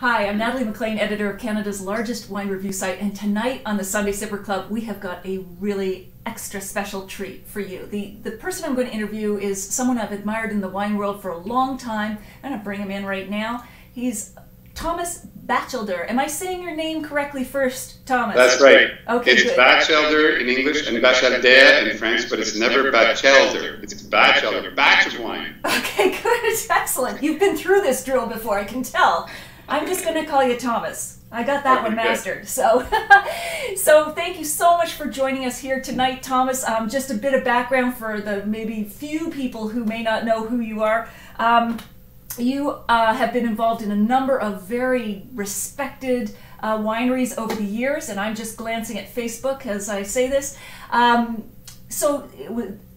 Hi, I'm Natalie MacLean, editor of Canada's largest wine review site, and tonight on the Sunday Sipper Club, we have got a really extra special treat for you. The the person I'm going to interview is someone I've admired in the wine world for a long time. I'm going to bring him in right now. He's Thomas Bachelder. Am I saying your name correctly first, Thomas? That's right. Okay, it's good. Batchelder in English and Bachelder in French, but it's never Batchelder. It's Batchelder, batch of wine. Okay, good. Excellent. You've been through this drill before, I can tell. I'm just going to call you Thomas. I got that one Okay, good. mastered. So, so thank you so much for joining us here tonight, Thomas. Um, just a bit of background for the maybe few people who may not know who you are. Um, you uh, have been involved in a number of very respected uh, wineries over the years, and I'm just glancing at Facebook as I say this. Um, so,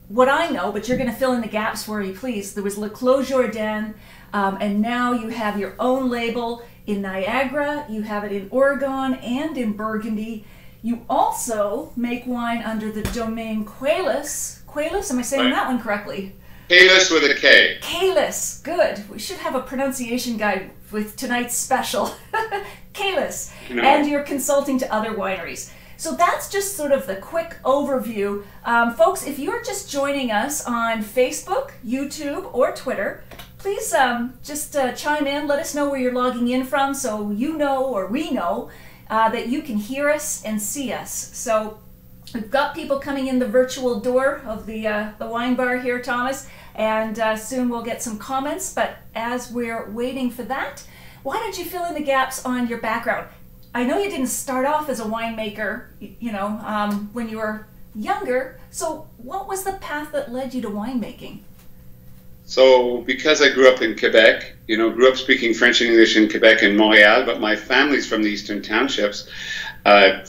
what I know, but you're going to fill in the gaps for me, please. There was Le Clos Jordanne, um, and now you have your own label in Niagara, you have it in Oregon and in Burgundy. You also make wine under the domain Qualis. Qualis, am I saying Right. that one correctly? Kalis with a K. Kalis, good. We should have a pronunciation guide with tonight's special. Kalis. No. And you're consulting to other wineries. So that's just sort of the quick overview. Um, folks, if you're just joining us on Facebook, YouTube, or Twitter, please um, just uh, chime in. Let us know where you're logging in from so you know or we know uh, that you can hear us and see us. So We've got people coming in the virtual door of the uh, the wine bar here, Thomas, and uh, soon we'll get some comments. But as we're waiting for that, why don't you fill in the gaps on your background? I know you didn't start off as a winemaker, you know, um, when you were younger. So, what was the path that led you to winemaking? So, because I grew up in Quebec, you know, grew up speaking French and English in Quebec and Montreal, but my family's from the Eastern Townships, uh,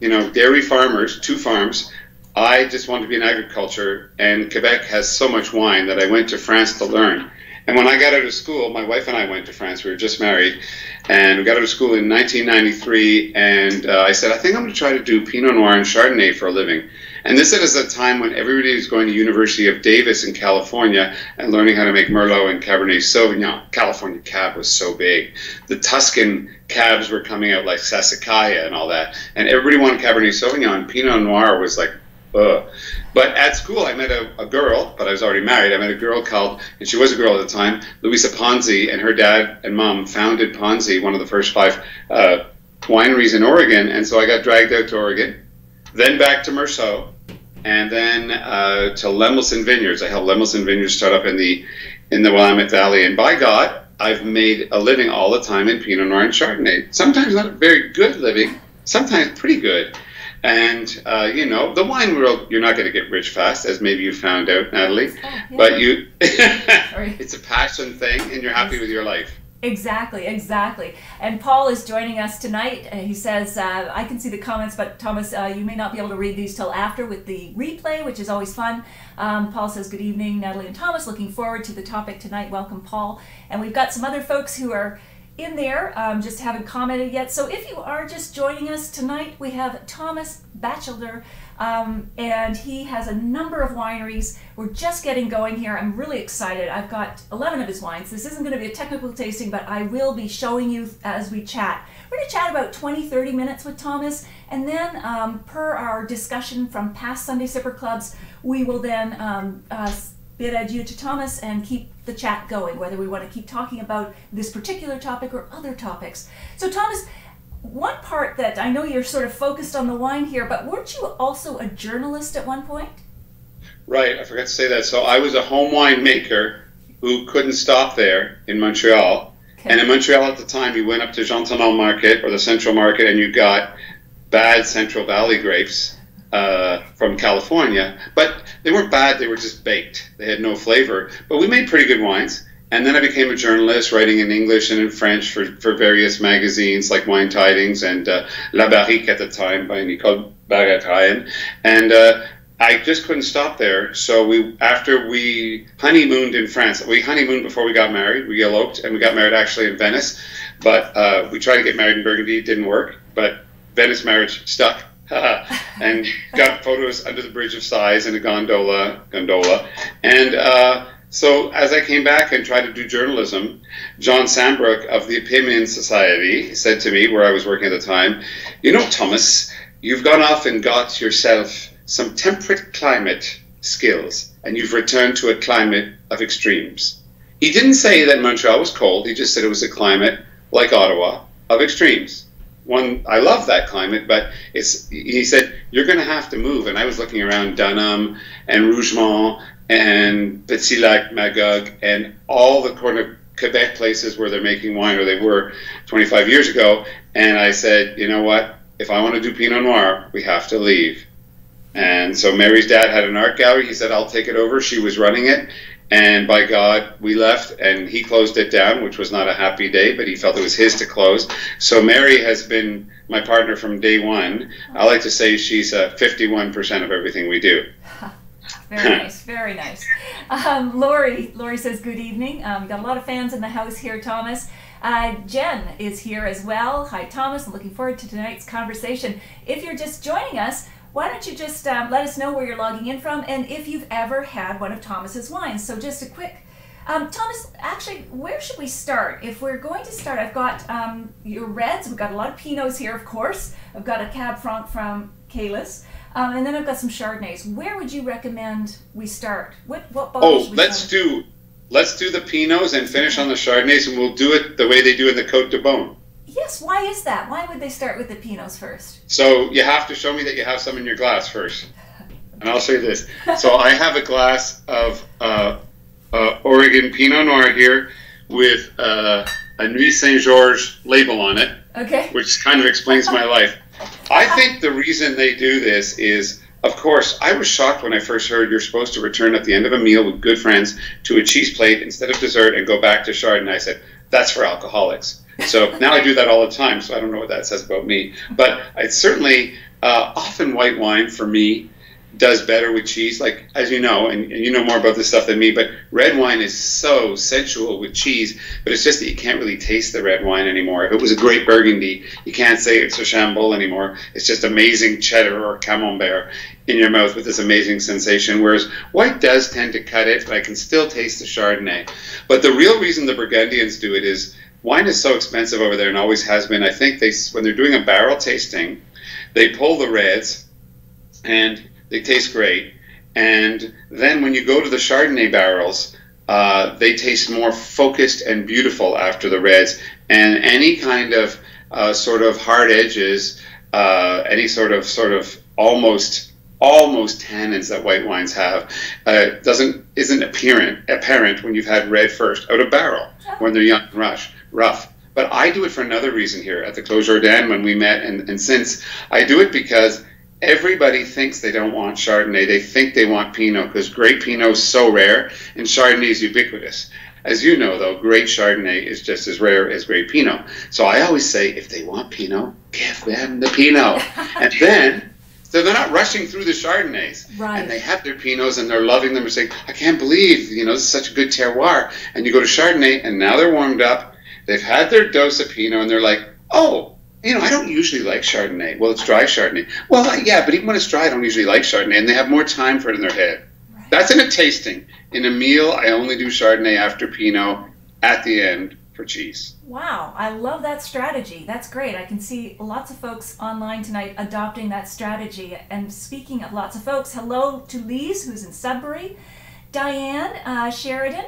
you know, dairy farmers, two farms. I just wanted to be in agriculture, and Quebec has so much wine that I went to France to learn. And when I got out of school, my wife and I went to France. We were just married, and we got out of school in 1993. And uh, I said, I think I'm going to try to do Pinot Noir and Chardonnay for a living. And this is a time when everybody was going to University of Davis in California and learning how to make Merlot and Cabernet Sauvignon. California Cab was so big. The Tuscan cabs were coming out like Sassicaia and all that. And everybody wanted Cabernet Sauvignon. Pinot Noir was like, ugh. But at school, I met a, a girl, but I was already married. I met a girl called, and she was a girl at the time, Luisa Ponzi, and her dad and mom founded Ponzi, one of the first five uh, wineries in Oregon. And so I got dragged out to Oregon, then back to Meursault, and then uh, to Lemelson Vineyards. I helped Lemelson Vineyards start up in the in the Willamette Valley, and by God, I've made a living all the time in Pinot Noir and Chardonnay. Sometimes not a very good living, sometimes pretty good. And uh, you know, the wine world, you're not going to get rich fast, as maybe you found out, Natalie. Oh, yeah. But you, it's a passion thing, and you're happy with your life. Exactly, exactly. And Paul is joining us tonight. Uh, he says, uh, I can see the comments, but Thomas, uh, you may not be able to read these till after with the replay, which is always fun. Um, Paul says, Good evening, Natalie and Thomas. Looking forward to the topic tonight. Welcome, Paul. And we've got some other folks who are in there, um, just haven't commented yet. So if you are just joining us tonight, we have Thomas Bachelder, um, and he has a number of wineries. We're just getting going here. I'm really excited. I've got 11 of his wines. This isn't going to be a technical tasting, but I will be showing you as we chat. We're going to chat about 20, 30 minutes with Thomas, and then, um, per our discussion from past Sunday Sipper Clubs, we will then um, uh, bid adieu to Thomas and keep the chat going, whether we want to keep talking about this particular topic or other topics. So, Thomas, one part that I know you're sort of focused on the wine here, but weren't you also a journalist at one point? Right, I forgot to say that. So I was a home wine maker who couldn't stop there in Montreal. Okay. And in Montreal at the time, you went up to Jean Talon Market or the Central Market, and you got bad Central Valley grapes uh, from California. But they weren't bad; they were just baked. They had no flavor. But we made pretty good wines. And then I became a journalist, writing in English and in French for, for various magazines like Wine Tidings and uh, La Barrique at the time by Nicole Barret-Ryan. And uh, I just couldn't stop there. So we, after we honeymooned in France, we honeymooned before we got married. We eloped, and we got married actually in Venice. But uh, we tried to get married in Burgundy, it didn't work. But Venice marriage stuck. and got photos under the bridge of sighs in a gondola, gondola, and uh, So as I came back and tried to do journalism, John Sandbrook of the Opimian Society said to me, where I was working at the time, you know, Thomas, you've gone off and got yourself some temperate climate skills, and you've returned to a climate of extremes. He didn't say that Montreal was cold. He just said it was a climate like Ottawa of extremes. One, I love that climate, but it's. He said you're going to have to move, and I was looking around Dunham and Rougemont and Petit Lac, Magog, and all the of Quebec places where they're making wine, or they were 25 years ago. And I said, you know what? If I want to do Pinot Noir, we have to leave. And so Mary's dad had an art gallery. He said, I'll take it over. She was running it. And by God, we left and he closed it down, which was not a happy day, but he felt it was his to close. So Mary has been my partner from day one. I like to say she's uh, 51% of everything we do. Very nice, very nice. Um, Lori, Lori says good evening. Um, got a lot of fans in the house here, Thomas. Uh, Jen is here as well. Hi, Thomas. I'm looking forward to tonight's conversation. If you're just joining us, why don't you just um, let us know where you're logging in from and if you've ever had one of Thomas's wines. So just a quick, um, Thomas, actually, where should we start? If we're going to start, I've got um, your reds. We've got a lot of Pinots here, of course. I've got a Cab Franc from Queylus. Um, and then I've got some Chardonnays. Where would you recommend we start? What what Oh, let's do let's do the Pinots and finish on the Chardonnays, and we'll do it the way they do in the Côte de Beaune. Yes, why is that? Why would they start with the Pinots first? So you have to show me that you have some in your glass first. And I'll show you this. So I have a glass of uh, uh, Oregon Pinot Noir here with uh, a Nuits Saint Georges label on it. Okay. Which kind of explains my life. I think the reason they do this is, of course, I was shocked when I first heard you're supposed to return at the end of a meal with good friends to a cheese plate instead of dessert and go back to Chardonnay. And I said, that's for alcoholics. So now I do that all the time, so I don't know what that says about me. But it's certainly uh, often white wine for me does better with cheese. Like as you know, and, and, you know more about this stuff than me, but red wine is so sensual with cheese. But it's just that you can't really taste the red wine anymore. If it was a great Burgundy, you can't say it's a Chambolle anymore. It's just amazing cheddar or Camembert in your mouth with this amazing sensation. Whereas white does tend to cut it, but I can still taste the Chardonnay. But the real reason the Burgundians do it is wine is so expensive over there and always has been. I think they when they're doing a barrel tasting, they pull the reds and they taste great. And then when you go to the Chardonnay barrels, uh, they taste more focused and beautiful after the reds. And any kind of uh, sort of hard edges, uh, any sort of sort of almost almost tannins that white wines have uh, doesn't isn't apparent apparent when you've had red first out of barrel when they're young and rush rough. But I do it for another reason here at the Clos Jordanne when we met and, and since I do it because everybody thinks they don't want Chardonnay. They think they want Pinot because great Pinot is so rare and Chardonnay is ubiquitous. As you know, though, great Chardonnay is just as rare as great Pinot. So I always say, if they want Pinot, give them the Pinot. and then, so they're not rushing through the Chardonnays. Right. And they have their Pinots and they're loving them and saying, I can't believe, you know, this is such a good terroir. And you go to Chardonnay and now they're warmed up. They've had their dose of Pinot and they're like, oh, you know, I don't usually like Chardonnay. Well, it's dry Chardonnay. Well, yeah, but even when it's dry, I don't usually like Chardonnay, and they have more time for it in their head. Right. That's in a tasting. In a meal, I only do Chardonnay after Pinot at the end for cheese. Wow, I love that strategy. That's great. I can see lots of folks online tonight adopting that strategy. And speaking of lots of folks, hello to Lise, who's in Sudbury. Diane uh, Sheridan,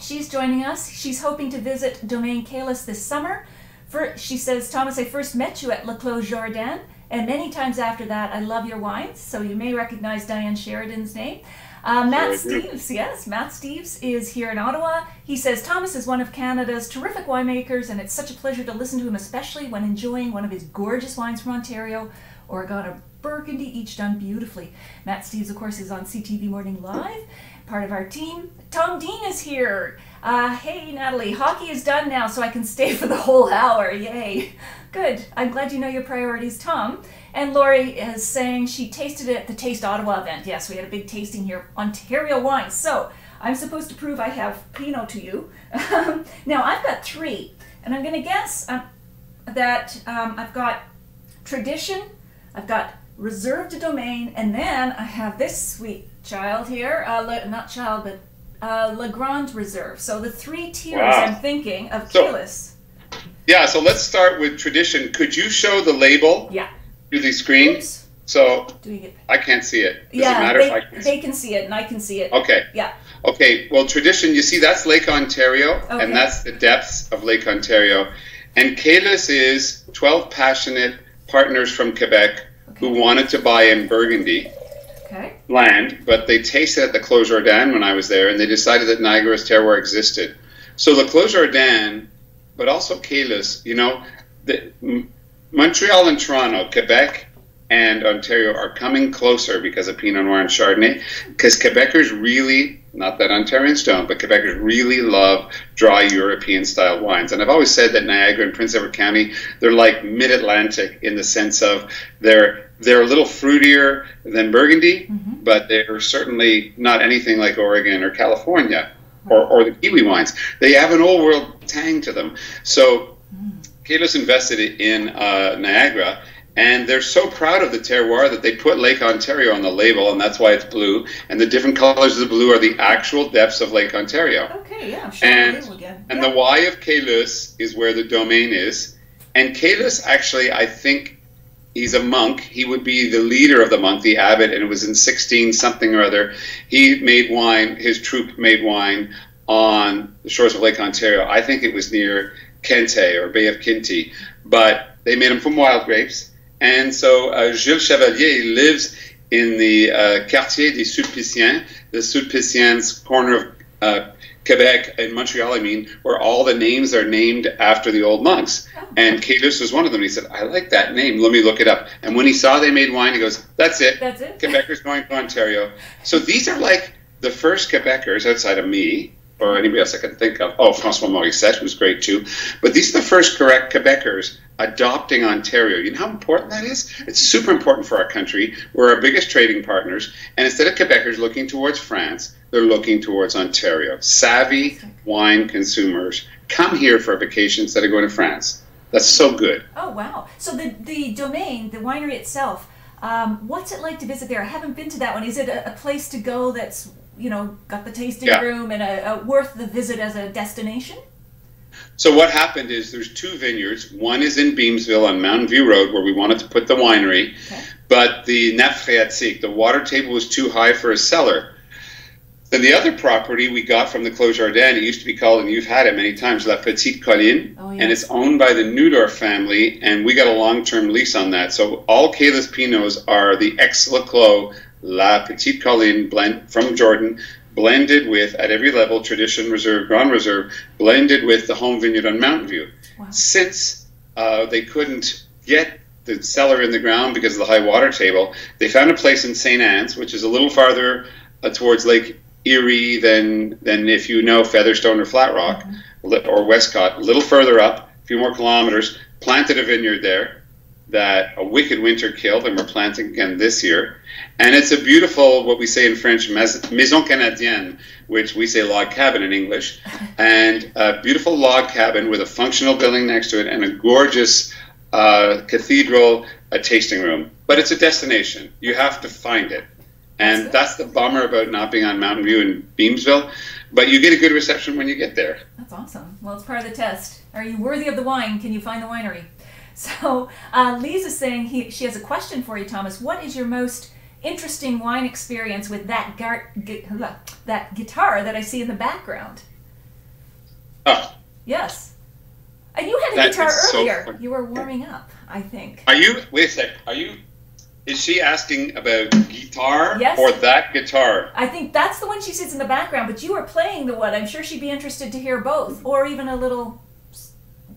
she's joining us. She's hoping to visit Domaine Queylus this summer. For, she says, Thomas, I first met you at Le Clos Jordanne, and many times after that, I love your wines. So you may recognize Diane Sheridan's name. Uh, Matt Steves, yes, Matt Steves is here in Ottawa. He says Thomas is one of Canada's terrific winemakers, and it's such a pleasure to listen to him, especially when enjoying one of his gorgeous wines from Ontario, Oregon or Burgundy, each done beautifully. Matt Steves, of course, is on CTV Morning Live, part of our team. Tom Dean is here. Uh, hey, Natalie, hockey is done now, so I can stay for the whole hour. Yay. Good. I'm glad you know your priorities, Tom. And Lori is saying she tasted it at the Taste Ottawa event. Yes, we had a big tasting here, Ontario wines. So I'm supposed to prove I have Pinot to you. now I've got three, and I'm going to guess um, that um, I've got Tradition, I've got reserved de Domaine, and then I have this sweet child here. Uh, not child, but uh, La Grande Reserve. So the three tiers Wow. I'm thinking of So- Queylus. Yeah, so let's start with tradition. Could you show the label Yeah. to the screen? Oops. So get? I can't see it. Does yeah, it matter they, if I can they can see it and I can see it. Okay. Yeah. Okay. Well, tradition, you see, that's Lake Ontario, Okay. and that's the depths of Lake Ontario. And Queylus is 12 passionate partners from Quebec who wanted to buy in Burgundy Okay. land, but they tasted at the Clos when I was there, and they decided that Niagara's terroir existed. So the Clos but also Queylus, you know, the, Montreal and Toronto, Quebec and Ontario are coming closer because of Pinot Noir and Chardonnay, because Quebecers really, not that Ontarians don't, but Quebecers really love dry European style wines. And I've always said that Niagara and Prince Edward County, they're like mid-Atlantic in the sense of they're they're a little fruitier than Burgundy, Mhm. but they're certainly not anything like Oregon or California or, or the Kiwi wines. They have an old world tang to them. So Queylus invested in uh, Niagara, and they're so proud of the terroir that they put Lake Ontario on the label, and that's why it's blue. And the different colors of the blue are the actual depths of Lake Ontario. Okay. Yeah. I'm sure And- the again. And yeah. the Y of Queylus is where the domain is. And Queylus, actually, I think he's a monk. He would be the leader of the monk, the abbot, and it was in 16 something or other. He made wine, his troop made wine on the shores of Lake Ontario. I think it was near Kente or Bay of Quinte, but they made them from wild grapes. And so uh, Jules Chevalier lives in the uh, Quartier des Sulpiciens, the Sulpiciens corner of uh, Quebec and Montreal, I mean, where all the names are named after the old monks. Oh. And Queylus was one of them. He said, I like that name. Let me look it up. And when he saw they made wine, he goes, That's it. That's it. Quebecers going to Ontario. So these are like the first Quebecers outside of me or anybody else I can think of. Oh, Francois Morissette, who's great too. But these are the first correct Quebecers adopting Ontario. You know how important that is? It's super important for our country. We're our biggest trading partners. And instead of Quebecers looking towards France, they're looking towards Ontario. Savvy wine consumers come here for a vacation instead of going to France. That's so good. Oh wow! So the the domain, the winery itself, um, what's it like to visit there? I haven't been to that one. Is it a, a place to go that's you know got the tasting Yeah. room and a, a worth the visit as a destination? So what happened is there's two vineyards. One is in Beamsville on Mountain View Road where we wanted to put the winery, Okay. but the phréatique, the water table was too high for a cellar. Then the other property we got from the Clos Jordanne, it used to be called, and you've had it many times, La Petite Colline, Oh, and it's owned by the Neudorf family, and we got a long-term lease on that. So all Queylus Pinots are the ex-Le Clos La Petite Colline blend from Jordan, blended with, at every level, Tradition Reserve, Grand Reserve, blended with the home vineyard on Mountain View. Wow. Since uh, they couldn't get the cellar in the ground because of the high water table, they found a place in St. Anne's, which is a little farther uh, towards Lake Erie than than if you know Featherstone or Flat Rock li- or Westcott. A little further up, a few more kilometers, planted a vineyard there that a wicked winter killed, and we're planting again this year. And it's a beautiful, what we say in French, maison canadienne, which we say log cabin in English, and a beautiful log cabin with a functional building next to it and a gorgeous uh, cathedral, a tasting room. But it's a destination. You have to find it. And That's that's the bummer about not being on Mountain View in Beamsville. But you get a good reception when you get there. That's awesome. Well, it's part of the test. Are you worthy of the wine? Can you find the winery? So uh, Lisa's saying he, she has a question for you, Thomas. What is your most interesting wine experience with that gar- gu- that guitar that I see in the background? Oh, Yes. And you had a That guitar is so earlier. you were warming up, I think. are you? Wait a sec. Are you? Is she asking about guitar Yes. or that guitar? I think that's the one she sits in the background, but you are playing the one. I'm sure she'd be interested to hear both, or even a little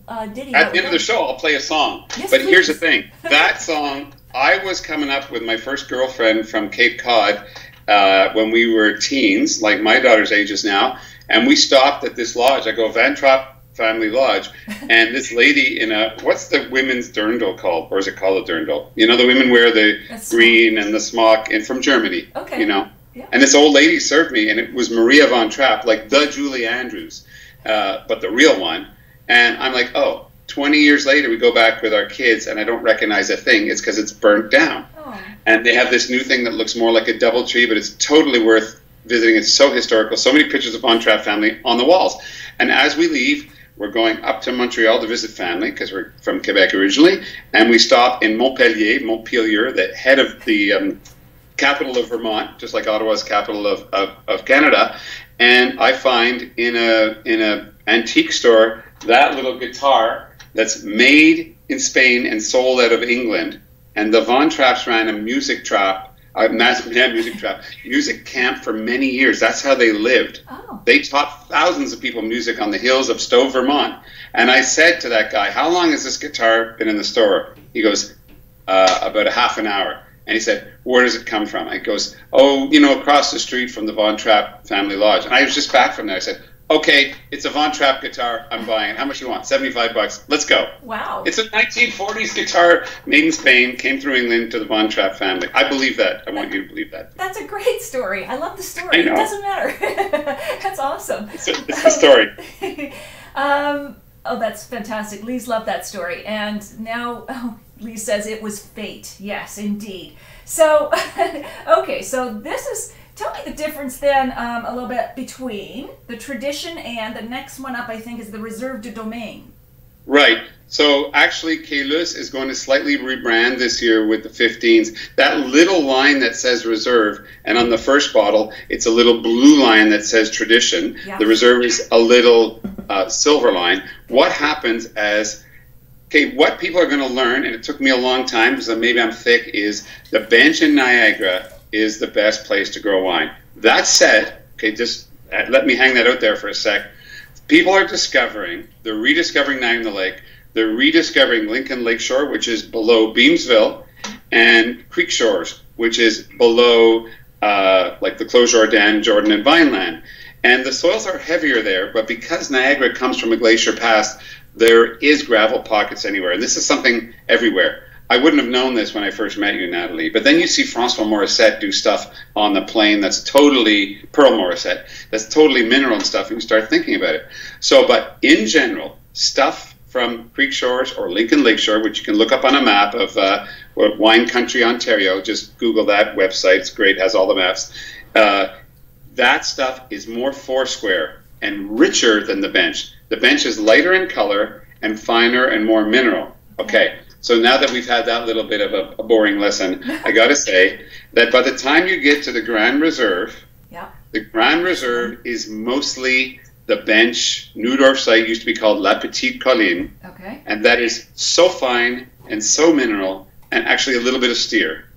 uh, ditty. At the end of the show, I'll play a song. Yes, but here's the thing: that song, I was coming up with my first girlfriend from Cape Cod uh, when we were teens, like my daughter's age ages now, and we stopped at this lodge. I go Von Trapp Family Lodge, and this lady in a what's the women's dirndl called, or is it called a dirndl? You know, the women wear the That's- green and the smock, and from Germany. Okay. You know. Yeah. And this old lady served me, and it was Maria von Trapp, like the Julie Andrews, uh, but the real one. And I'm like, oh, 20 years later, we go back with our kids, and I don't recognize a thing. It's because it's burnt down. Oh, And they have this new thing that looks more like a double tree, but it's totally worth visiting. It's so historical. So many pictures of Von Trapp family on the walls. And as we leave, we're going up to Montreal to visit family because we're from Quebec originally, and we stop in Montpelier, Montpelier, the head of the um, capital of Vermont, just like Ottawa's capital of, of, of Canada. And I find in a in a antique store that little guitar that's made in Spain and sold out of England. And the Von Trapps ran a music trap uh, yeah, music trap, music camp for many years. That's how they lived. Oh. They taught thousands of people music on the hills of Stowe, Vermont. And I said to that guy, "How long has this guitar been in the store?" He goes, uh, "About a half an hour." And he said, "Where does it come from?" I goes, "Oh, you know, across the street from the Von Trapp family lodge." And I was just back from there. I said, okay, it's a Von Trapp guitar. I'm buying it. How much do you want? 75 bucks. Let's go. Wow. It's a 1940s guitar made in Spain, came through England to the Von Trapp family. I believe that. I want you to believe that. That's a great story. I love the story. It doesn't matter. that's awesome. It's a, it's a story. um, oh, that's fantastic. Lee's loved that story. And now oh, Lee says it was fate. Yes, indeed. So, okay, so this is Tell me the difference then um, a little bit between the tradition and the next one up, I think, is the Reserve de Domaine. Right. So actually, Queylus is going to slightly rebrand this year with the 15s. That little line that says reserve, and on the first bottle, it's a little blue line that says tradition. Yeah. The reserve is a little uh, silver line. What happens as okay, what people are going to learn, and it took me a long time because maybe I'm thick, is the bench in Niagara is the best place to grow wine. That said, okay, just uh, let me hang that out there for a sec. People are discovering, they're rediscovering Niagara Lake, they're rediscovering Lincoln Lakeshore, which is below Beamsville, and Creek Shores, which is below uh, like the Clos Jordanne, Jordan, and Vineland. And the soils are heavier there, but because Niagara comes from a glacier pass, there is gravel pockets anywhere. And this is something everywhere. I wouldn't have known this when I first met you, Natalie. But then you see Francois Morissette do stuff on the plane that's totally Pearl Morissette, that's totally mineral and stuff, and you start thinking about it. So, but in general, stuff from Creek Shores or Lincoln Lakeshore, which you can look up on a map of uh, Wine Country, Ontario. Just Google that website; it's great, has all the maps. Uh, that stuff is more foursquare and richer than the bench. The bench is lighter in color and finer and more mineral. Okay. So now that we've had that little bit of a, a boring lesson, I got to say that by the time you get to the Grand Reserve, yeah. the Grand Reserve is mostly the bench. Neudorf site used to be called La Petite Colline. Okay. And that is so fine and so mineral and actually a little bit of steer.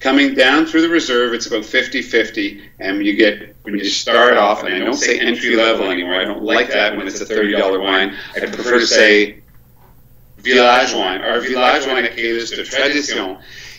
Coming down through the reserve, it's about 50 50. And when you get, when you start off, and I don't say entry level anymore, I don't like that when it's a $30 wine. I prefer to say village wine. Our village wine at Queylus de Tradition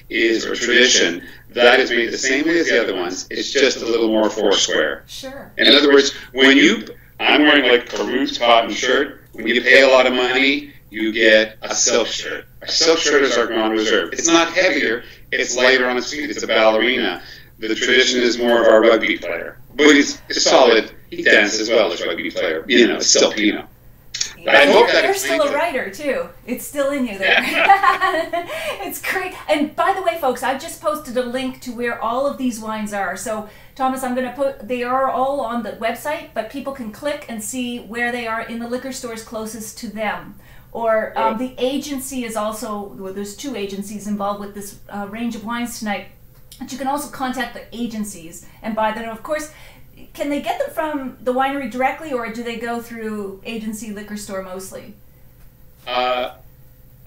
is, or tradition, that is made the same way as the other ones. It's just a little more foursquare. Sure. In other words, when you, I'm wearing like a Roots cotton shirt. When you pay a lot of money, you get a silk shirt. A silk shirt is our Grand Reserve. It's not heavier. It's lighter on its feet. It's a ballerina. The tradition is more of our rugby player, but he's, solid. He dances as well as a rugby player. You know, still Pinot. I hope that you're still a writer too. It's still in you there. Yeah. it's great. And by the way, folks, I've just posted a link to where all of these wines are. So Thomas, I'm going to put they are all on the website, but people can click and see where they are in the liquor stores closest to them. Or um, the agency is also well, there's two agencies involved with this uh, range of wines tonight. But you can also contact the agencies and buy them. Of course, can they get them from the winery directly, or do they go through agency liquor store mostly? Uh,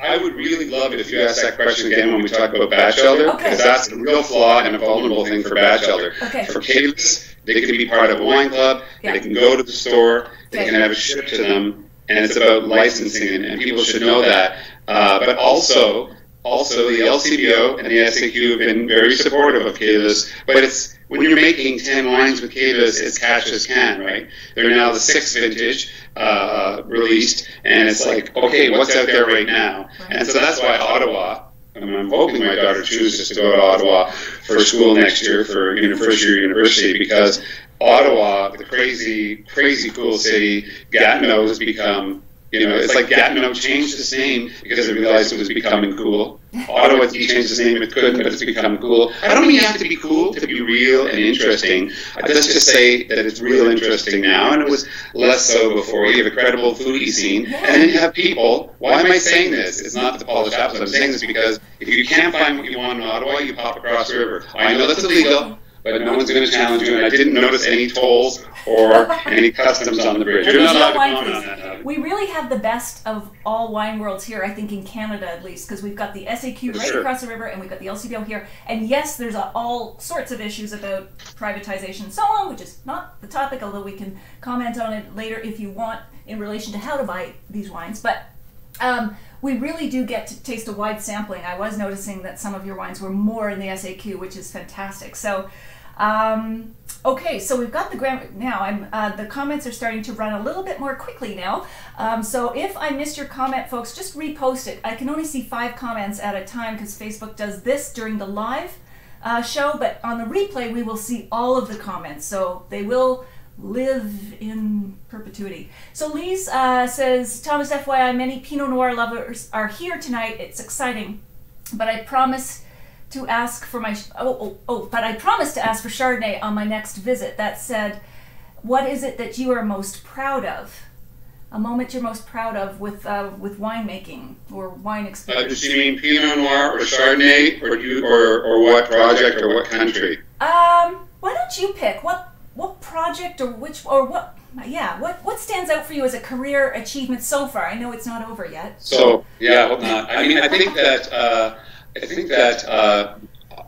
I would really love it if you ask that question again when we talk about batch elder, because okay. that's a real flaw and a vulnerable thing for Bachelder. Okay. For Queylus, they can be part of a wine club, yeah. they can go to the store, they okay. can have it shipped to them, and it's about licensing, and, and people should know that. Uh, but also, also the LCBO and the SAQ have been very supportive of Queylus, but it's when you're making 10 wines with Queylus, it's catch as can, right? They're now the sixth vintage uh, released, and it's like, okay, what's out there right now? And so that's why Ottawa, I'm hoping my daughter chooses to go to Ottawa for school next year for first year university because Ottawa, the crazy, crazy cool city, Gatineau has become You know, it's like Gatineau changed its name because it realized it was becoming cool. Ottawa changed its name, it couldn't, but it's become cool. I don't mean you have to be cool to be real and interesting. Uh, let's just say that it's real interesting now, and it was less so before. You have a credible foodie scene, and then you have people. Why am I saying this? It's not to polish apples. I'm saying this because if you can't find what you want in Ottawa, you pop across the river. I know that's illegal but no one's going to challenge you. And I didn't notice any tolls or any customs on the bridge. You're not allowed to comment on that. We really have the best of all wine worlds here, I think, in Canada at least, because we've got the SAQ right sure. across the river and we've got the LCBO here. And yes, there's a, all sorts of issues about privatization and so on, which is not the topic, although we can comment on it later if you want in relation to how to buy these wines. But um, we really do get to taste a wide sampling. I was noticing that some of your wines were more in the SAQ, which is fantastic. So um, okay, so we've got the grammar now. I'm uh, the comments are starting to run a little bit more quickly now. Um, so if I missed your comment, folks, just repost it. I can only see five comments at a time because Facebook does this during the live uh, show, but on the replay we will see all of the comments. So they will live in perpetuity. So Lise uh, says, Thomas, FYI, many Pinot Noir lovers are here tonight. It's exciting, but I promise to ask for my oh, oh oh but I promised to ask for Chardonnay on my next visit. That said, what is it that you are most proud of? A moment you're most proud of with uh, with winemaking or wine experience. Uh, do you mean Pinot Noir or Chardonnay, or you or, or what project or what country? Um, why don't you pick what what project or which or what yeah what what stands out for you as a career achievement so far? I know it's not over yet. So yeah, I hope not. I mean, I think that. Uh, I think that uh,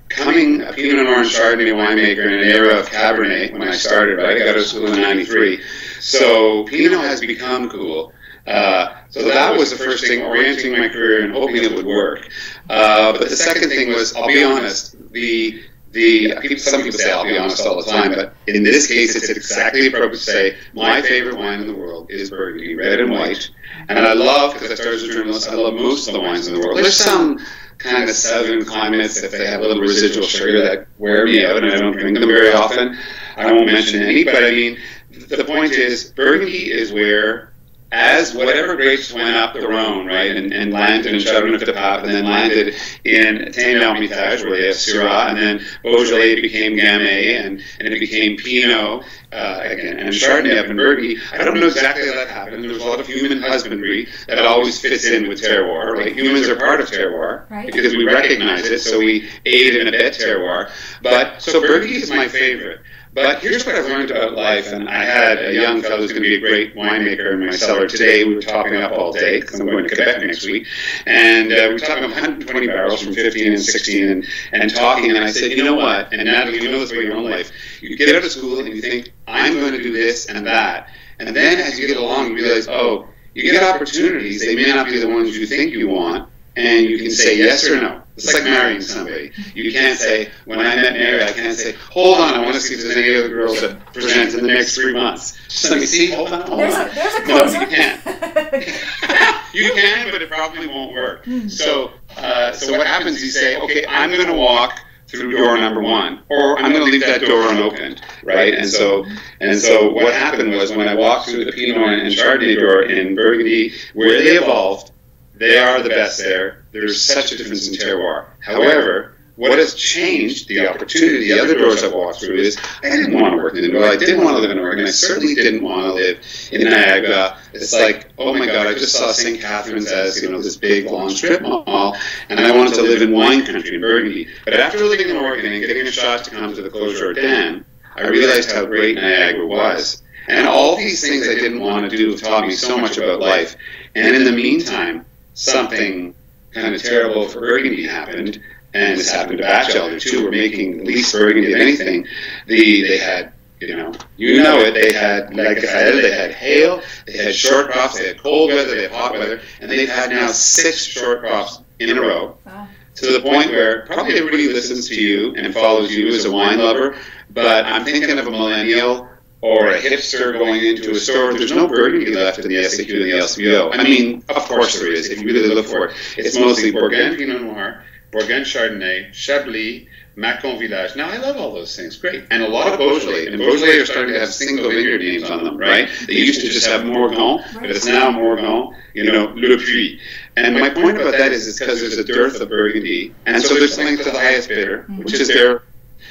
coming a Pinot Noir and Chardonnay winemaker in an era of Cabernet when I started, right? I got out of school in '93, so Pinot has become cool. Uh, so that was the first thing, orienting my career and hoping it would work. Uh, but the second thing was, I'll be honest, the the people, some people say I'll be honest all the time, but in this case, it's exactly appropriate to say my favorite wine in the world is Burgundy, red and white, and I love because I started as a journalist. I love most of the wines in the world. There's some kind of southern climates, if they have a little residual sugar that wear me out, and I don't drink them very often. I won't mention any, but I mean, the point is, Burgundy is where, as whatever grapes went up the Rhone, right, and, and landed in Châteauneuf-du-Pape, and then landed in Thé Hermitage, where they have Syrah, and then Beaujolais became Gamay, and, and it became Pinot, uh, again, and Chardonnay up in Burgundy. I don't know exactly how that happened. There's a lot of human husbandry that always fits in with terroir, right? Humans are part of terroir right. because we recognize it, so we aid and abet terroir. But so Burgundy is my favorite. But here's what I've learned about life, and I had a young fellow who's going to be a great winemaker in my cellar today. We were talking up all day because I'm going to Quebec next week, and uh, we were talking about 120 barrels from 15 and 16, and, and talking. And I said, you know what? And Natalie, you know this about your own life. You get out of school and you think, I'm going to do this and that, and then as you get along, you realize, oh, you get opportunities. They may not be the ones you think you want, and you can say yes or no. It's like marrying somebody. You can't say, when I met Mary, I can't say, hold on, I want to see if there's any other girls that present in the next three months. Just let me see, hold on, hold there's on. A, there's a closer. No, you can't. you can, but it probably won't work. Hmm. So, uh, so what happens, you say, okay, I'm going to walk through door number one, or I'm going to leave that door unopened, right? And so, and so what happened was when I walked through the Pinot and Chardonnay door in Burgundy, where they evolved, they are the best there. There's such a difference in terroir. However, what has changed the opportunity, the other doors I've walked through is I didn't want to work in Indoor. I didn't want to live in Oregon. I certainly didn't want to live in Niagara. It's like, oh my God, I just saw St. Catharines as, you know, this big long strip mall, and I wanted to live in wine country in Burgundy. But after living in Oregon and getting a shot to come to the Clos Jordanne, I realized how great Niagara was. And all these things I didn't want to do taught me so much about life. And in the meantime, something kind of terrible for Burgundy happened, and this happened to Bachelder too. We're making the least Burgundy of anything. The they had you know, you know it. They had like they had hail, they had short crops, they had cold weather, they had hot weather, and they've had now six short crops in a row. Wow. To the point where probably everybody listens to you and follows you as a wine lover, but I'm thinking of a millennial or a hipster going into a store, there's no burgundy left in the SAQ and the LCBO. I mean, of course there is, if you really look for it. It's mostly Bourgogne Pinot Noir, Bourgogne Chardonnay, Chablis, Macon Village. Now, I love all those things. Great. And a lot of Beaujolais. And Beaujolais are starting to have single vineyard names on them, right? They used to just have Morgon, but it's now Morgon, you know, Le Puy. And my point about that is it's because there's a dearth of Burgundy. And so they're selling to the highest bidder, which is their.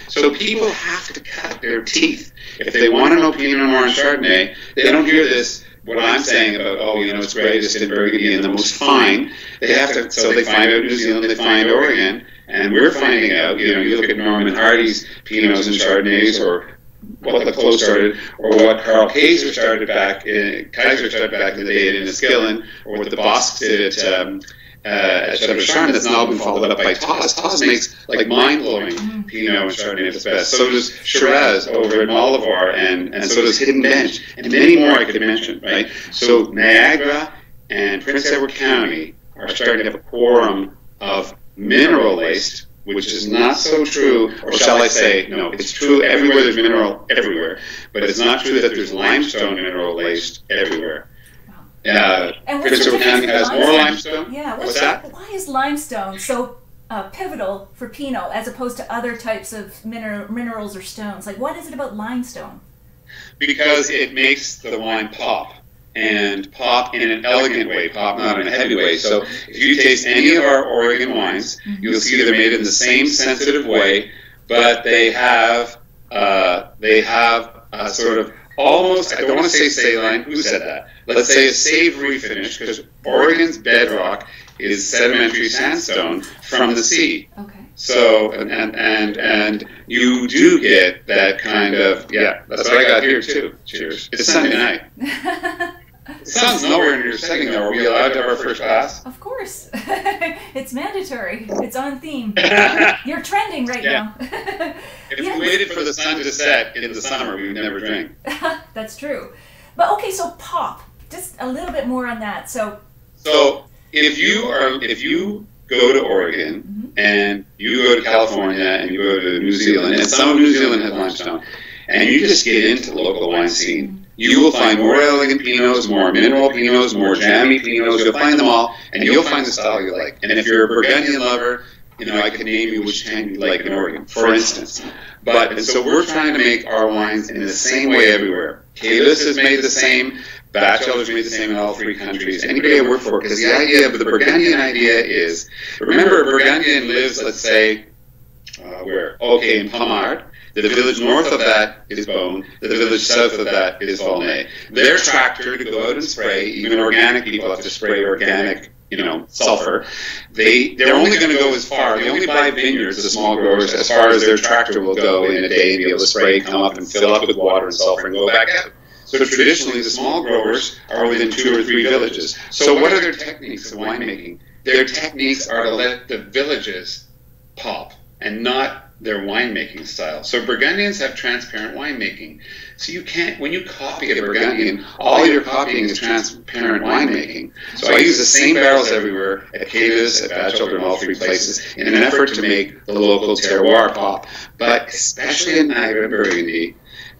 So people have to cut their teeth. If they want to know Pinot Noir and Chardonnay, they don't hear this what I'm saying about, oh, you know, it's greatest in Burgundy and the most fine, they have to, so they find out New Zealand, they find Oregon, and we're finding out, you know, you look at Norman Hardie's Pinots and Chardonnays, or what the Clos started, or what Karl Kaiser started back in, Kaiser started back in the day at Inniskillin, or what the Boscs did at, um, uh, at Château that's now been followed up by Tawse. Tawse makes like mind-blowing Pinot and Chardonnay at its best. So does Shiraz over in Malivoire, and, and so does Hidden Bench, and many more I could mention, right? So Niagara and Prince Edward County are starting to have a quorum of mineral waste, which is not so true, or shall I say, no, it's true everywhere there's mineral, everywhere, but it's not true that there's limestone mineral waste everywhere. Uh, and Prince County has more limestone. Yeah, what's, what's that? Why is limestone so uh, pivotal for Pinot as opposed to other types of mineral, minerals or stones? Like, what is it about limestone? Because it makes the wine pop and pop in an elegant way, pop not in a heavy way. So if you taste any of our Oregon wines, mm-hmm. you'll see they're made in the same sensitive way, but they have uh, they have a sort of almost I don't want to say saline. Who said that? Let's say a savory finish because Oregon's bedrock is sedimentary sandstone from the sea. Okay. So and, and and and you do get that kind of yeah. That's what I got here too. Cheers. It's Sunday night. The sun's nowhere in your setting, though. Are we allowed to have our first pass? Of course. it's mandatory. It's on theme. You're trending right yeah. now. if yes. we waited for the sun to set in the summer, we would never drink. That's true. But okay, so pop. Just a little bit more on that. So. So if you are, if you go to Oregon mm-hmm. and you go to California and you go to New Zealand, and some of New Zealand has limestone, and you just get into the local wine scene. You will find more elegant Pinots, more mineral Pinots, more jammy Pinots. You'll find them all, and you'll find the style you like. And if you're a Burgundian lover, you know, I can name you which kind you like in Oregon, for instance. But, and so we're trying to make our wines in the same way everywhere. Queylus is made the same, Bachelder is made the same in all three countries. Anybody I work for, because the idea of the Burgundian idea is, remember, a Burgundian lives, let's say, uh, where? Okay, in Pommard. The village north of that is Beaune. The village south of that is Volnay. Their tractor to go out and spray, even organic people have to spray organic, you know, sulfur. They they're only going to go as far. They only buy vineyards, the small growers, as far as their tractor will go in a day and be able to spray, come up and fill up with water and sulfur and go back out. So traditionally, the small growers are within two or three villages. So what are their techniques of winemaking? Their techniques are to let the villages pop and not their winemaking style. So Burgundians have transparent winemaking. So you can't, when you copy a Burgundian, all you're copying is transparent winemaking. So I use the same barrels everywhere at Queylus, at Bachelder, in all three places, in an effort to make the local terroir pop. But especially in Niagara Burgundy,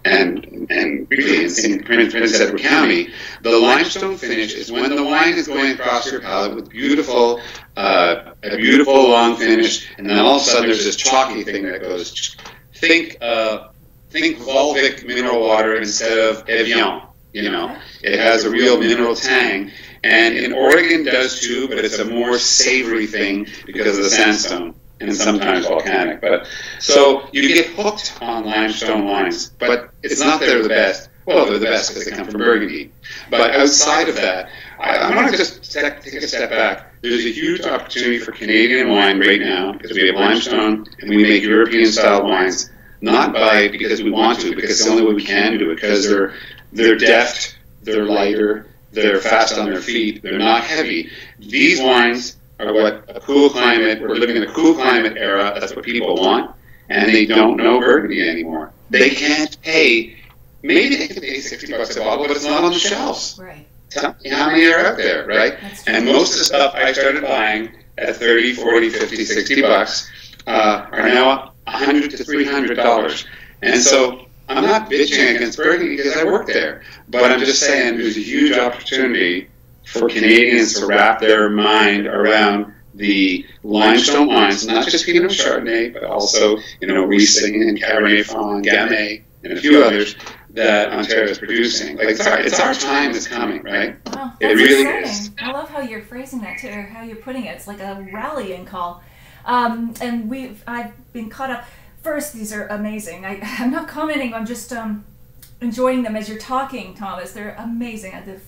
and and really in Prince, Prince Edward County, the limestone finish is when the wine is going across your palate with beautiful, uh, a beautiful long finish, and then all of a sudden there's this chalky thing that goes. Think, uh, think Volvic mineral water instead of Evian. You know, it has a real mineral tang, and in Oregon does too, but it's a more savory thing because of the sandstone and sometimes volcanic. But so you get hooked on limestone wines, but it's not that they're the best. Well, they're the best because they come from Burgundy. But outside of that, I, I want to just take a step back. There's a huge opportunity for Canadian wine right now because we have limestone and we make European style wines. Not by because we want to, because it's the only way we can do it. Because they're they're deft, they're lighter, they're fast on their feet, they're not heavy. These wines are what a cool climate, we're living in a cool climate era, that's what people want, and they don't know Burgundy anymore. They can't pay, maybe they can pay 60 bucks a bottle, but it's not on the shelves. Right. Tell me how many are out there, right? And most of the stuff I started buying at 30, 40, 50, 60 bucks uh, are now 100 to 300 dollars. And so I'm not bitching against Burgundy because I work there, but I'm just saying there's a huge opportunity for Canadians to wrap their mind around the limestone wines, not just Pinot Chardonnay, but also you know Riesling and Cabernet Franc, Gamay, and a few others that Ontario is producing. Like it's our, it's our time that's coming, right? Wow, It really exciting. is. I love how you're phrasing that too, or how you're putting it. It's like a rallying call. Um, and we've I've been caught up. First, these are amazing. I, I'm not commenting. I'm just um, enjoying them as you're talking, Thomas. They're amazing. The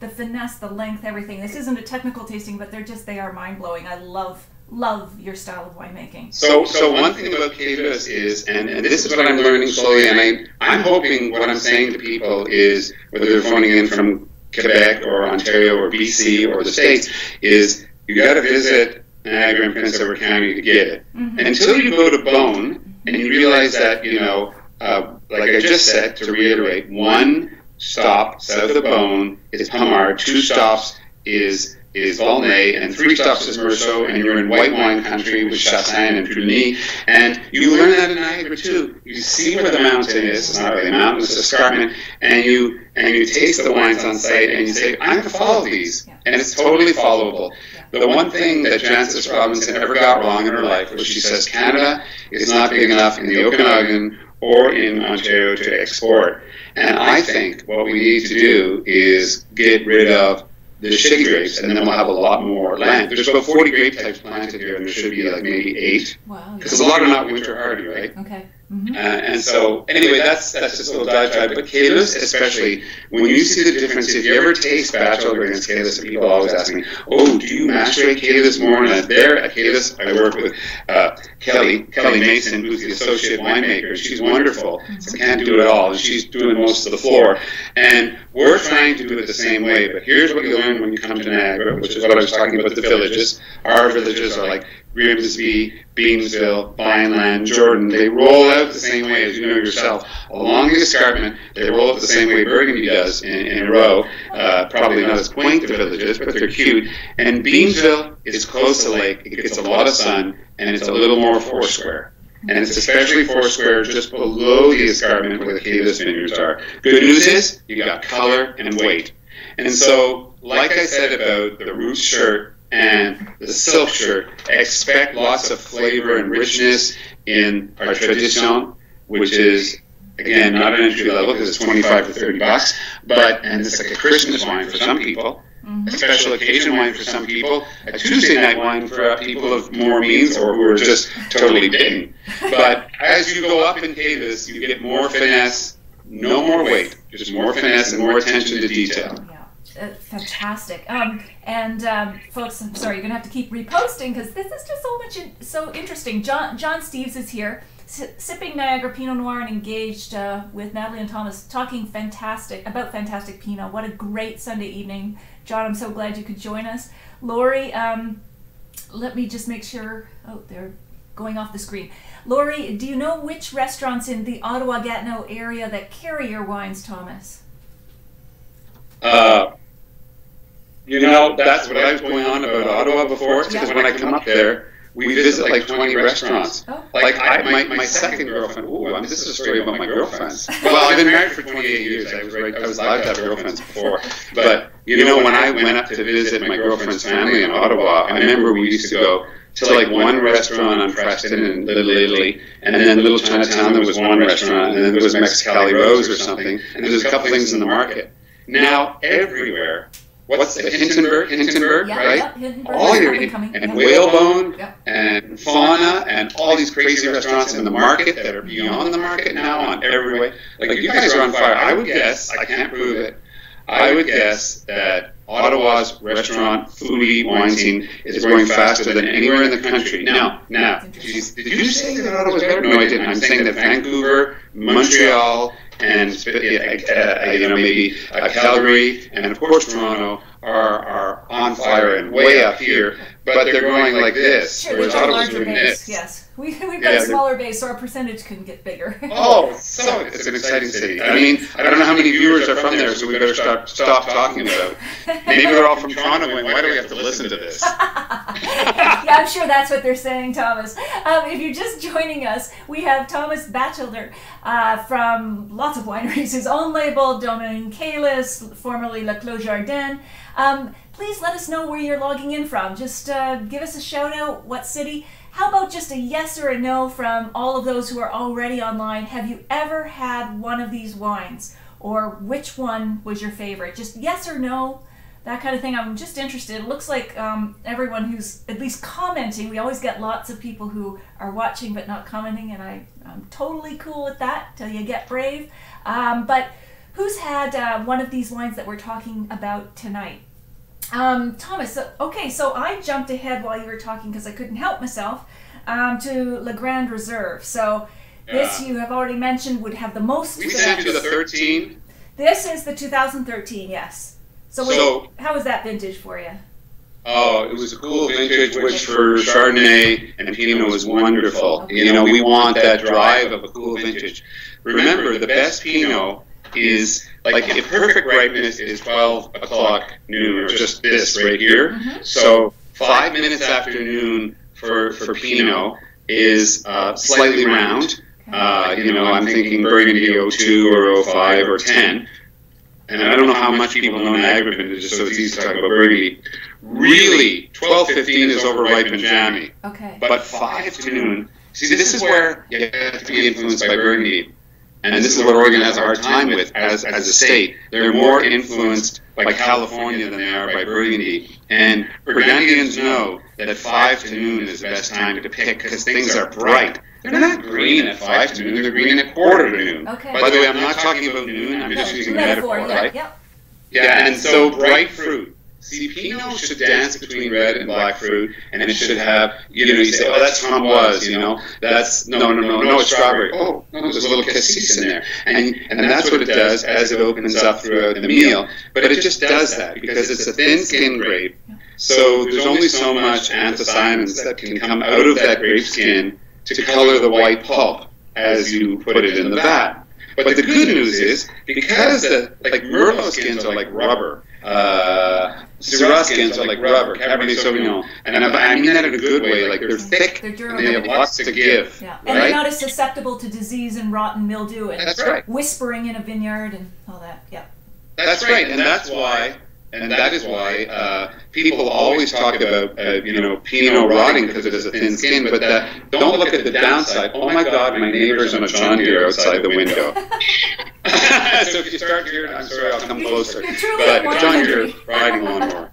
the finesse, the length, everything. This isn't a technical tasting, but they're just they are mind blowing. I love love your style of winemaking. So, so one thing about Queylus is, and, and this is what I'm learning slowly, and I, I'm hoping what I'm saying to people is, whether they're phoning in from Quebec or Ontario or BC or the States, is you got to visit Niagara and Prince Edward County to get it. Mhm. Until you go to Beaune and you realize that, you know, uh, like I just said, to reiterate, one stop south of the Beaune is Pommard, two stops is is Volnay, and three stops is Meursault, and you're in white wine country with Chassagne and Puligny, and you learn that in Niagara too. You see where the mountain is. It's not really a mountain; it's escarpment, and you and you taste the wines on site, and you say, "I'm going to follow these," and it's totally followable. The one thing that Jancis Robinson ever got wrong in her life was she says Canada is not big enough in the Okanagan or in Ontario to export. And I think what we need to do is get rid of the shitty grapes, and then we'll have a lot more land. There's about 40 grape types planted here, and there should be like maybe eight, Wow. because a lot are not winter hardy, right? Okay. Hmm Uh, and so, anyway, that's that's just a little diatribe. But Queylus, especially, when you see the difference, if you ever taste Bachelder against Queylus, and people always ask me, "Oh, do you macerate Queylus more?" And there at Queylus, I work with uh, Kelly Kelly Mason, who's the associate winemaker. She's wonderful. I can't do it all, and she's doing most of the floor. And we're trying to do it the same way. But here's what you learn when you come to Niagara, which is what I was talking about. The villages, our villages are like Grimsby, Beamsville, Vineland, Jordan. They roll out the same way as you know yourself along the escarpment. They roll out the same way Burgundy does in, in a row. Uh, probably not as quaint the villages, but they're cute. And Beamsville is close to lake. It gets a lot of sun, and it's a little more foursquare. And it's especially foursquare just below the escarpment where the Queylus vineyards are. Good news is you got color and weight. And so, like I said about the root shirt and the silk shirt, expect lots of flavor and richness in our tradition, which is again not an entry level because it's 25 to 30 bucks, but and it's like a Christmas wine for some people, mm-hmm. a special occasion wine for some people, a Tuesday night wine for people of more means or who are just totally bitten. But as you go up in Queylus, you get more finesse, no more weight, just more finesse and more attention to detail. Yeah, uh, fantastic. Um, and um, folks, I'm sorry, you're gonna have to keep reposting because this is just so much in, so interesting. John John Steves is here, si- sipping Niagara Pinot Noir and engaged uh, with Natalie and Thomas, talking fantastic about fantastic Pinot. What a great Sunday evening, John. I'm so glad you could join us. Lori, um, let me just make sure. Oh, they're going off the screen. Lori, do you know which restaurants in the Ottawa Gatineau area that carry your wines, Thomas? Uh, you know, that's what I was going on about Ottawa before, because when I come up there, we visit like 20 restaurants. Oh. Like I, my, my second girlfriend. Ooh, I mean, this is a story about my girlfriends. Well, I've been married for 28 years. I was right, I was allowed to have girlfriends before. But you know, when I went up to visit my girlfriend's family in Ottawa, I remember we used to go to like one restaurant on Preston and Little Italy, and then Little Chinatown there was one restaurant, and then there was Mexicali Rose or something, and there was a couple things in the market. Now everywhere. What's the Hintonburg? Hintonburg, Yeah, right? yeah, Hintonburg all your and coming, and whalebone Yeah. and fauna and all these crazy restaurants in the market that are beyond the market now on every way. Like you guys are on fire. I would guess, I can't prove it, I would guess that Ottawa's restaurant, foodie, wine scene is growing faster than anywhere in the country. Now, now, geez, did you say that Ottawa's better? No, I didn't. I'm saying that Vancouver, Montreal, and uh, you know maybe uh, Calgary and of course Toronto are are on fire and way up here, but they're going like this, Sure, whereas we've got a Ottawa's doing this. Yes, we, we've got Yeah, a they're- smaller base, so our percentage can get bigger. Oh, so it's an exciting city. I mean, I don't know how many viewers are from there, so we better stop stop talking about. it. Maybe they're all from Toronto. Going, why do we have to listen to this? yeah, I'm sure that's what they're saying, Thomas. Um, if you're just joining us, we have Thomas Bachelder uh, from lots of wineries, his own label, Domaine Queylus, formerly La Clos Jordanne. Um, please let us know where you're logging in from. Just uh, give us a shout out, what city. How about just a yes or a no from all of those who are already online? Have you ever had one of these wines? Or which one was your favorite? Just yes or no, that kind of thing. I'm just interested. It looks like um, everyone who's at least commenting, we always get lots of people who are watching but not commenting, and I, I'm totally cool with that till you get brave. Um, but who's had uh, one of these wines that we're talking about tonight? Um, Thomas, okay, so I jumped ahead while you were talking because I couldn't help myself um, to Le Grand Reserve. So yeah. this you have already mentioned would have the most. We sent you the 13. This is the 2013, yes. So, wait, so how was that vintage for you? Oh, it was a cool vintage, which for Chardonnay and Pinot was wonderful. Okay. You know, we want that drive of a cool vintage. Remember, the best Pinot is like if perfect ripeness is 12 o'clock noon or just this right here. Mm-hmm. So five minutes after noon for, for Pinot is uh, slightly round. Uh, you know, I'm thinking Burgundy 02 or 05 or 10. And I don't know how much people know Niagara vintage, so it's easy to talk about Burgundy. Really, 12, 15 is overripe and jammy. Okay. But 5 to noon, see, this is where you have to be influenced by Burgundy. And this is what Oregon has a hard time with as, as a state. They're more influenced by California than they are by Burgundy. And Burgundians know that 5 to noon is the best time to pick because things are bright. They're not green at 5 to noon, they're green at quarter to noon. Okay. By the way, I'm not talking about noon, I'm just using a metaphor, right? Yep. Yeah, and so bright fruit See, Pinot should dance between red and black fruit, and it should have, you know, you say, oh, that's framboise, you know, that's, no, no, no, no, it's strawberry. Oh, no, there's a little cassis in there. And, and that's what it does as it opens up throughout the meal. But it just does that because it's a thin-skinned grape. So there's only so much anthocyanins that can come out of that grape skin to color the white pulp as you put it in the vat. But the good news is, because the, like Merlot skins are like rubber, uh, Syrah skins are like rubber, Cabernet Sauvignon, and I, mean that in a good way. Like they're thick, they're and they have lots to give. Yeah, and right? they're not as susceptible to disease and rotten mildew and that's right. whispering in a vineyard and all that. Yeah. That's right, and that's why and that is why uh, people always talk about, uh, you know, Pinot rotting because it has a thin skin, but that, don't look at the downside. Oh my God, my neighbor's on a John Deere outside the window. so if you start hearing, I'm sorry, I'll come closer. But John Deere riding lawnmower.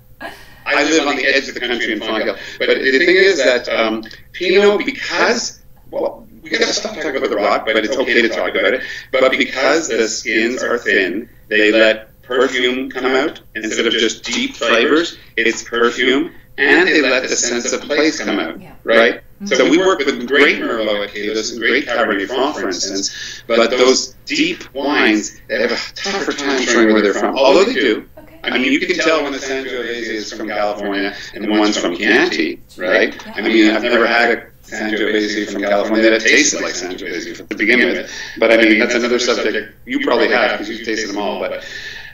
I live on the edge of the country in Fond But the thing is that um, Pinot, because, well, we got to stop talking about the rot, but it's okay to talk about it. But because the skins are thin, they let perfume come out instead of just deep flavors. It's perfume, and they let the sense of place come out, yeah. right? Mm-hmm. So we work with great Merlot at Queylus and great Cabernet Franc, for instance, but those deep wines, they have a tougher time showing where they're from, although they do. I mean, you can tell when the Sangiovese is from California and the one's from Chianti, right? I mean, I've never had a San Sangiovese from California that tasted like Sangiovese to begin with. But I mean, that's another subject you probably have because you've tasted them all. But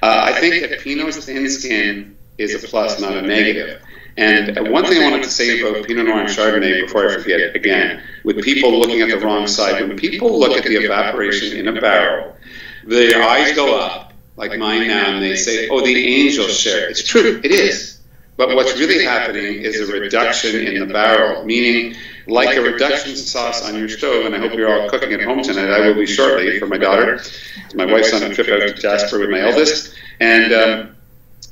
uh, I think that Pinot's thin skin is a plus, not a negative. And one thing I wanted to say about Pinot Noir and Chardonnay before I forget again, with people looking at the wrong side, when people look at the evaporation in a barrel, their eyes go up, like mine now, and they say, oh, the angels share. It's true, it is. But what's really happening is a reduction in the barrel, meaning like a reduction sauce on your stove, and I hope you're all cooking at home tonight. I will be shortly for my daughter. My wife's on a trip out to Jasper with my eldest, and um,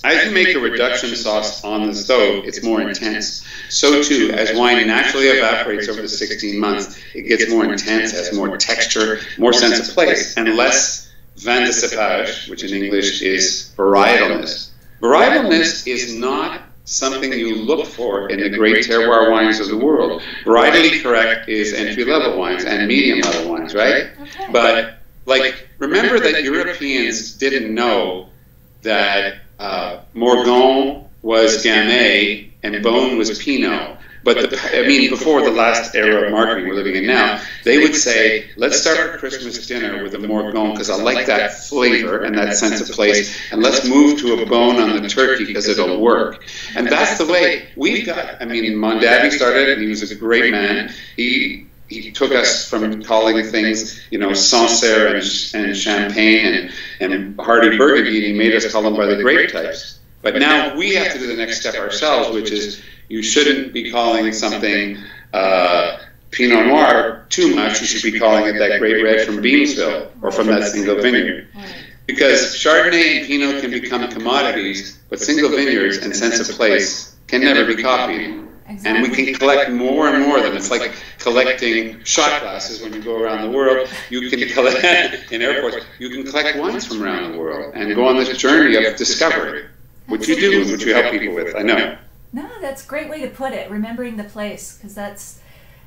as you make a reduction sauce on the stove, it's more intense. So too, as wine naturally evaporates over the 16 months, it gets more intense, has more texture, more sense of place, and less vin de cépage, which in English is varietalness. Varietalness is not something you look for in the great terroir wines of the world. Varietally correct is entry level wines and medium level wines, right? Okay. But like, remember that Europeans didn't know that uh, Morgon was Gamay and Beaune was Pinot. But the, I mean, before the last era of marketing we're living in now, they would say, let's start Christmas dinner with a Morgon because I like that flavor and that sense of place, and let's move to a Beaune on the turkey because it'll work. And that's the way we've got. I mean, Mondavi started it, and he was a great man. He he took us from calling things, you know, Sancerre and, and Champagne and, and Hearty Burgundy, and he made us call them by the grape types. But now we have to do the next step ourselves, which is you shouldn't be calling something uh, Pinot Noir too much. You should be calling it that great red from Beamsville or from that single vineyard. Because Chardonnay and Pinot can become commodities, but single vineyards and sense of place can never be copied. And we can collect more and more of them. It's like collecting shot glasses when you go around the world. You can collect in airports. You can collect wines from around the world and go on this journey of discovery, which you do, which you help people with. I know. No, that's a great way to put it. Remembering the place, because that's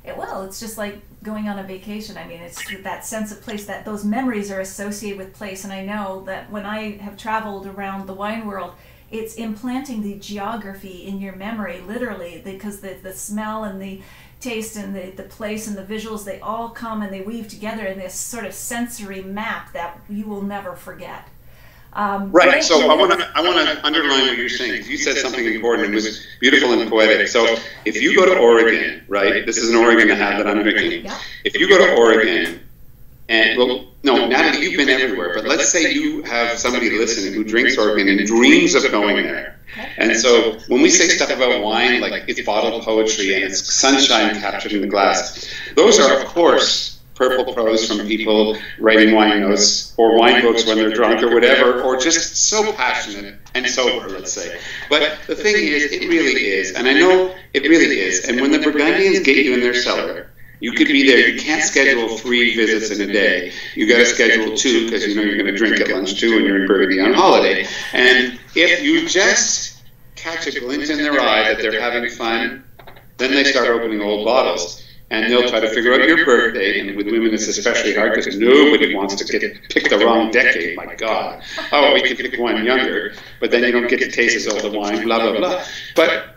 it, well, it's just like going on a vacation. I mean, it's that sense of place that those memories are associated with place. And I know that when I have traveled around the wine world, it's implanting the geography in your memory, literally, because the, the smell and the taste and the, the place and the visuals, they all come and they weave together in this sort of sensory map that you will never forget. Um, right. So I want to I want to underline what you're saying. You said something important. It was beautiful and poetic. So if you go to Oregon, right? This is an Oregon I have that I'm drinking. If you go to Oregon, and well, no, Natalie, you've been everywhere. But let's say you have somebody listening who drinks Oregon and dreams of going there. And so when we say stuff about wine, like it's bottled poetry and it's sunshine captured in the glass, those are of course purple prose from people writing wine notes or wine books when they're drunk or whatever, or just so passionate and sober, let's say. But the thing is, it really is, and I know it really is. And when the Burgundians get you in their cellar, you could be there. You can't schedule three visits in a day. You got to schedule two because you know you're going to drink at lunch too, and you're in Burgundy on holiday. And if you just catch a glint in their eye that they're having fun, then they start opening old bottles and they'll try to figure out your birthday. And with women, it's especially hard because nobody wants to get pick the wrong decade. My God! Oh, we can pick one younger, but then you don't get to taste as old a wine. Blah blah blah. But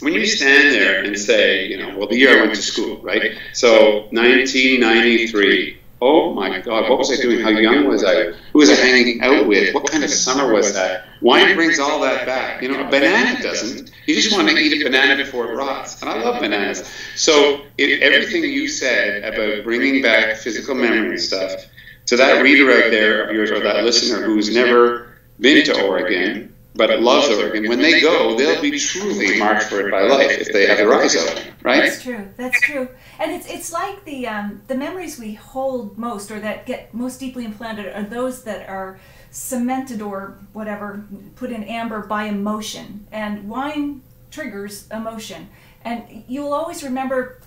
when you stand there and say, you know, well, the year I went to school, right? So 1993. Oh my God, what was I doing? How young was I? Who was I hanging out with? What kind of summer was that? Wine brings all that back. You know, a banana doesn't. You just want to eat a banana before it rots. And I love bananas. So it, everything you said about bringing back physical memory stuff to that reader out there of yours or that listener who's never been to Oregon but it loves Oregon, when they go, they'll be truly marked for it by life if they have their eyes right? That's true. That's true. And it's it's like the um, the memories we hold most or that get most deeply implanted are those that are cemented or whatever put in amber by emotion. And wine triggers emotion, and you'll always remember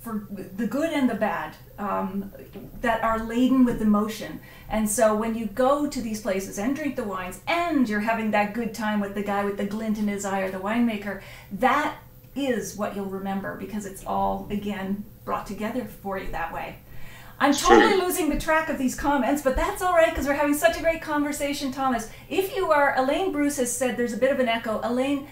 for the good and the bad um, that are laden with emotion. And so when you go to these places and drink the wines and you're having that good time with the guy with the glint in his eye or the winemaker, that is what you'll remember because it's all, again, brought together for you that way. I'm totally losing the track of these comments, but that's all right because we're having such a great conversation, Thomas. If you are, Elaine Bruce has said there's a bit of an echo. Elaine,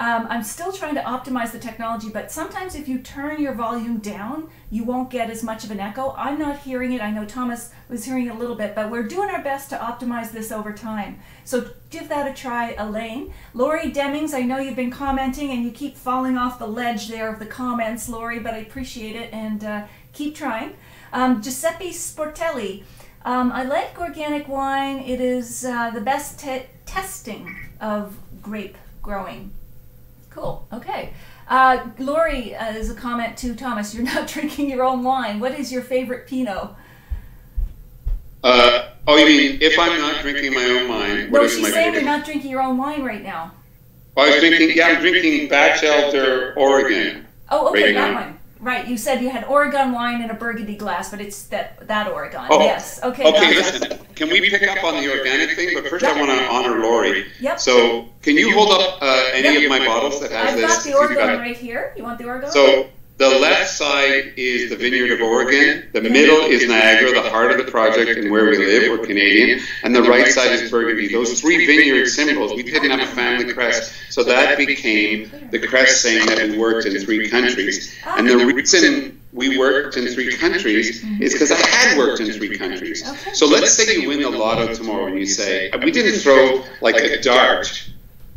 um, I'm still trying to optimize the technology, but sometimes if you turn your volume down, you won't get as much of an echo. I'm not hearing it. I know Thomas was hearing it a little bit, but we're doing our best to optimize this over time. So give that a try, Elaine. Lori Demings, I know you've been commenting and you keep falling off the ledge there of the comments, Lori, but I appreciate it and uh, keep trying. Um, Giuseppe Sportelli, um, I like organic wine. It is uh, the best te- testing of grape growing. Cool. Okay. Uh, Lori uh, is a comment to Thomas. You're not drinking your own wine. What is your favorite Pinot? Uh, oh, you mean if I'm not drinking my own wine? What no, she's saying you're not drinking your own wine right now. Oh, I was drinking. Yeah, I'm drinking Bachelder Oregon. Oh, okay, right that now. one. Right, you said you had Oregon wine in a Burgundy glass, but it's that that Oregon. Oh, yes. Okay. Okay, listen. Can we pick up on the organic thing? But first, yep. I want to honor Lori. Yep. So, can you hold up uh, any yep. of my bottles that has I've this? I've got the Oregon right here. You want the Oregon? So the left side is the Vineyard of Oregon. The middle is Niagara, the heart of the project and where we live. We're Canadian. And the right side is Burgundy. Those three vineyard symbols, we didn't have a family crest. So that became the crest saying that we worked in three countries. And the reason we worked in three countries is because I had worked in three countries. So let's say you win the lotto tomorrow and you say, we didn't throw like a dart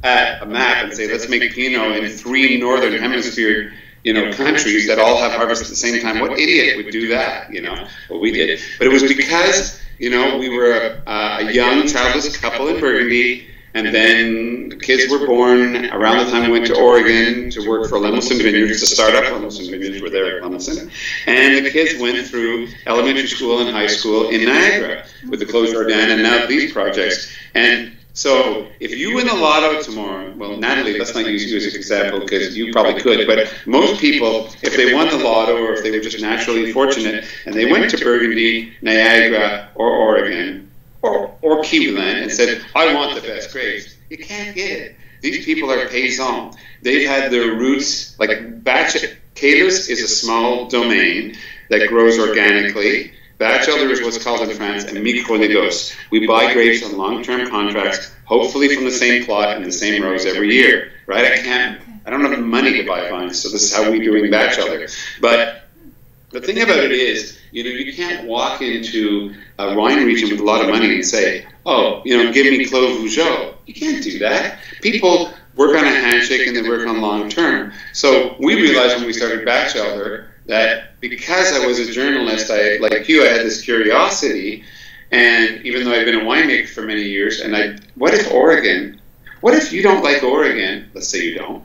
at a map and say, let's make Pinot in three northern hemisphere you know, countries that all have harvest at the same time. What idiot would do that? You know, well, we did. But it was because, you know, we were a, a young childless couple in Burgundy. And then the kids were born around the time I went to Oregon to work for Lemelson Vineyards to start up. Lemelson Vineyards were there at Lemelson. And the kids went through elementary school and high school in Niagara with the Clos Jordanne and now these projects. And so if you win the lotto tomorrow, well, Natalie, let's not use you as an example because you probably could, but most people, if they won the lotto or if they were just naturally fortunate and they went to Burgundy, Niagara, or Oregon, or, or Kiwiland and said, I want the best grapes, you can't get it. These people are paysans. They've had their roots, like Batch Queylus is a small domain that grows organically. Bachelder is what's called in France a micro-négoce. We buy grapes on long-term contracts, hopefully from the same plot and the same rows every year, right? I can't, I don't have the money to buy vines, so this is how we do in Bachelder. But the thing about it is, you know, you can't walk into a wine region with a lot of money and say, oh, you know, give me Clos Vougeot. You can't do that. People work on a handshake and they work on long term. So we realized when we started Bachelder that because I was a journalist, I like you, I had this curiosity, and even though I've been a winemaker for many years, and I, what if Oregon? What if you don't like Oregon? Let's say you don't,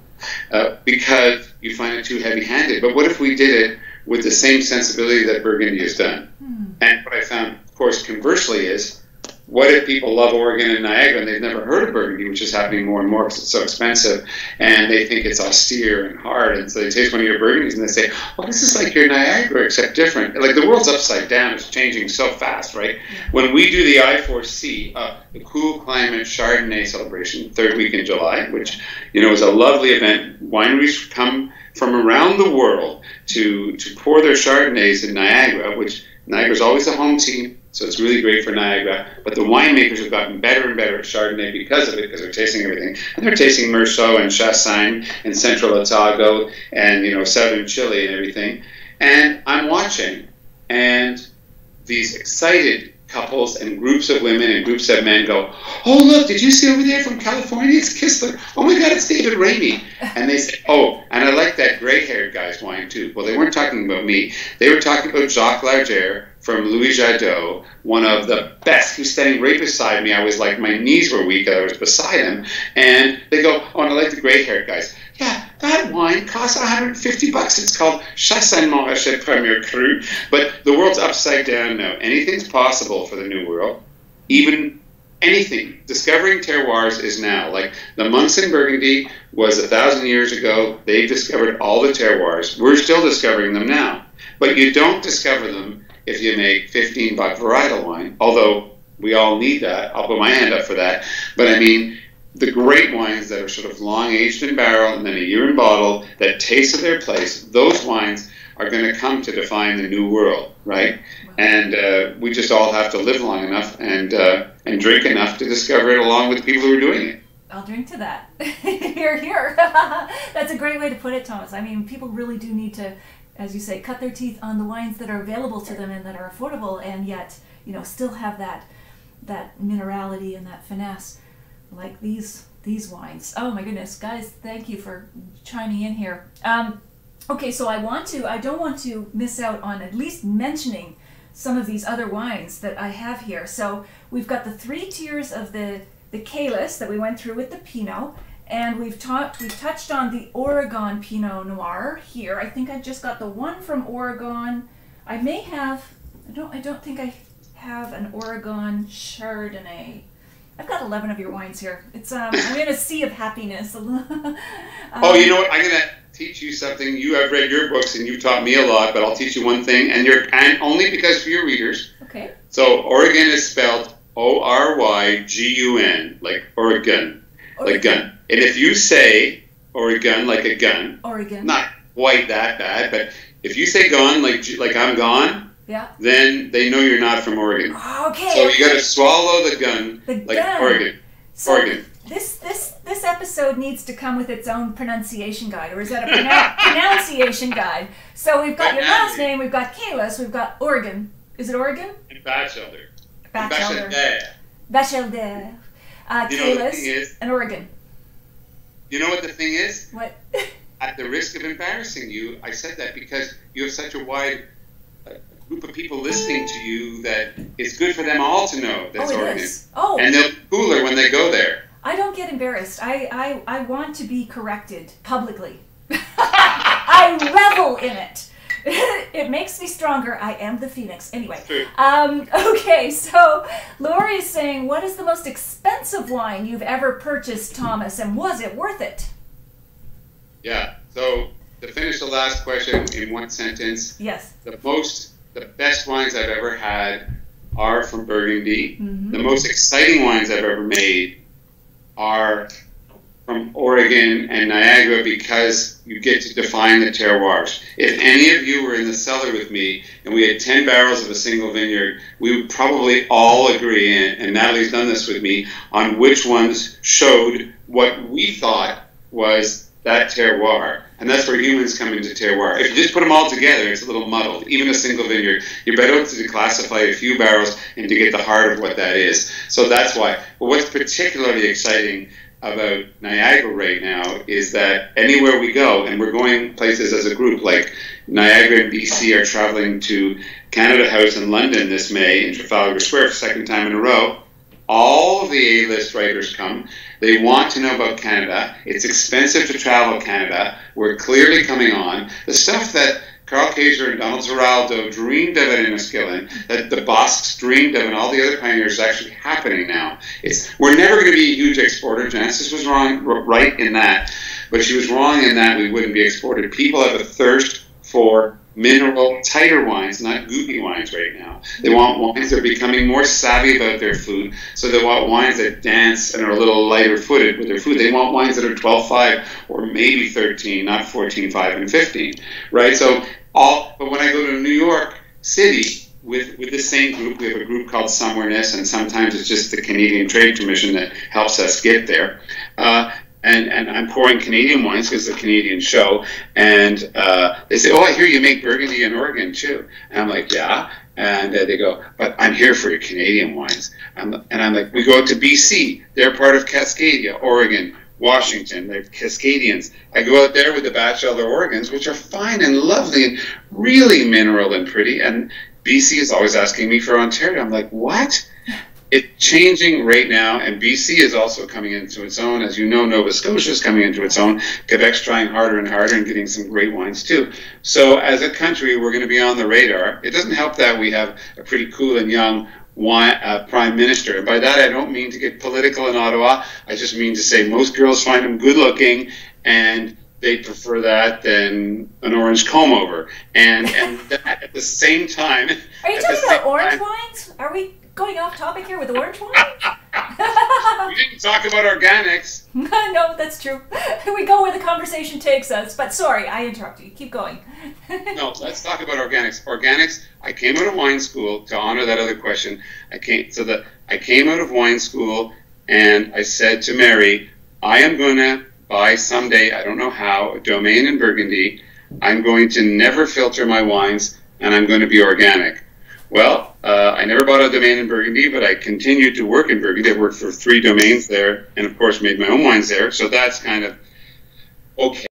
uh, because you find it too heavy-handed. But what if we did it with the same sensibility that Burgundy has done? Hmm. And what I found, of course, conversely is what if people love Oregon and Niagara and they've never heard of Burgundy, which is happening more and more because it's so expensive, and they think it's austere and hard, and so they taste one of your Burgundies and they say, "Well, this is like your Niagara except different." Like the world's upside down; it's changing so fast, right? When we do the I4C, uh, the Cool Climate Chardonnay celebration, third week in July, which you know is a lovely event. Wineries come from around the world to to pour their Chardonnays in Niagara, which Niagara's always a home team so it's really great for Niagara. But the winemakers have gotten better and better at Chardonnay because of it, because they're tasting everything. And they're tasting Meursault and Chassagne and Central Otago and, you know, Southern Chile and everything. And I'm watching, and these excited couples and groups of women and groups of men go, Oh, look, did you see over there from California? It's Kistler. Oh my God, it's David Ramey. And they say, Oh, and I like that gray haired guy's wine too. Well, they weren't talking about me. They were talking about Jacques Lardière from Louis Jadot, one of the best. Was standing right beside me. I was like, my knees were weak. I was beside him. And they go, oh, and I like the gray haired guys. Yeah, that wine costs 150 bucks. It's called Chassagne Montrachet Premier Cru. But the world's upside down now. Anything's possible for the new world. Even anything. Discovering terroirs is now. Like the monks in Burgundy was a thousand years ago. They discovered all the terroirs. We're still discovering them now. But you don't discover them if you make 15 buck varietal wine, although we all need that. I'll put my hand up for that. But I mean, the great wines that are sort of long aged in barrel and then a year in bottle that taste of their place, those wines are going to come to define the new world, right? And uh, we just all have to live long enough and uh, and drink enough to discover it along with people who are doing it. I'll drink to that. here, here. That's a great way to put it, Thomas. I mean, people really do need to as you say, cut their teeth on the wines that are available to them and that are affordable, and yet you know still have that that minerality and that finesse, like these these wines. Oh my goodness, guys! Thank you for chiming in here. Um, okay, so I want to. I don't want to miss out on at least mentioning some of these other wines that I have here. So we've got the three tiers of the the Queylus that we went through with the Pinot. And we've talked, we've touched on the Oregon Pinot Noir here. I think I just got the one from Oregon. I may have, I don't, I don't think I have an Oregon Chardonnay. I've got 11 of your wines here. It's um, I'm in a sea of happiness. um, oh, you know what? I'm gonna teach you something. You have read your books and you taught me a lot, but I'll teach you one thing, and you're and only because for your readers. Okay. So Oregon is spelled O R Y G U N, like Oregon, Oregon. like gun. And if you say Oregon like a gun, Oregon, not quite that bad, but if you say gone like like I'm gone, yeah, then they know you're not from Oregon. Okay. So you got to swallow the gun the like gun. Oregon. So Oregon. This this this episode needs to come with its own pronunciation guide, or is that a pronou- pronunciation guide? So we've got your last name, we've got Queylus, we've got Oregon. Is it Oregon? And Bachelder. Bachelder. Bachelder. Bachelder. Uh, You know what the Queylus thing is? and Oregon. You know what the thing is? What? At the risk of embarrassing you, I said that because you have such a wide group of people listening to you that it's good for them all to know that's oh, Oregon. is. Oh, And they'll be cooler when they go there. I don't get embarrassed. I, I, I want to be corrected publicly. I revel in it. it makes me stronger. I am the phoenix. Anyway, um, okay, so Lori is saying, What is the most expensive wine you've ever purchased, Thomas, and was it worth it? Yeah, so to finish the last question in one sentence, yes, the most, the best wines I've ever had are from Burgundy. Mm-hmm. The most exciting wines I've ever made are from Oregon and Niagara because you get to define the terroirs. If any of you were in the cellar with me and we had 10 barrels of a single vineyard, we would probably all agree, and, and Natalie's done this with me, on which ones showed what we thought was that terroir. And that's where humans come into terroir. If you just put them all together, it's a little muddled. Even a single vineyard, you're better to declassify a few barrels and to get the heart of what that is. So that's why. But what's particularly exciting about Niagara right now is that anywhere we go, and we're going places as a group, like Niagara and BC are traveling to Canada House in London this May in Trafalgar Square for second time in a row. All of the A-list writers come. They want to know about Canada. It's expensive to travel Canada. We're clearly coming on. The stuff that Karl Kaiser and Donald Ziraldo dreamed of in Inniskillin, that the Boscs dreamed of, and all the other pioneers is actually happening now. It's we're never going to be a huge exporter. Jancis was wrong, right in that, but she was wrong in that we wouldn't be exported. People have a thirst for mineral, tighter wines, not goopy wines right now. They want wines that are becoming more savvy about their food, so they want wines that dance and are a little lighter footed with their food. They want wines that are 12.5 or maybe 13, not 14.5 and 15, right? So all, but when I go to New York City, with, with the same group, we have a group called Somewhereness, and sometimes it's just the Canadian Trade Commission that helps us get there. Uh, and, and I'm pouring Canadian wines because it's a Canadian show. And uh, they say, "Oh, I hear you make Burgundy in Oregon too." And I'm like, "Yeah." And uh, they go, "But I'm here for your Canadian wines." I'm, and I'm like, "We go out to BC. They're part of Cascadia, Oregon." Washington, they're Cascadians. I go out there with the Bachelder Oregons, which are fine and lovely and really mineral and pretty. And BC is always asking me for Ontario. I'm like, what? It's changing right now, and BC is also coming into its own. As you know, Nova Scotia is coming into its own. Quebec's trying harder and harder and getting some great wines too. So, as a country, we're going to be on the radar. It doesn't help that we have a pretty cool and young wine, uh, prime minister. And by that, I don't mean to get political in Ottawa. I just mean to say most girls find him good looking and they prefer that than an orange comb over. And and at the same time, are you talking about orange time, wines? Are we going off topic here with the orange wine? we didn't talk about organics. no, that's true. We go where the conversation takes us. But sorry, I interrupted you. Keep going. no, let's talk about organics. Organics. I came out of wine school to honor that other question. I came so that I came out of wine school and I said to Mary, I am going to buy someday. I don't know how a domain in Burgundy. I'm going to never filter my wines, and I'm going to be organic. Well, uh, I never bought a domain in Burgundy, but I continued to work in Burgundy. I worked for three domains there, and of course made my own wines there. So that's kind of okay.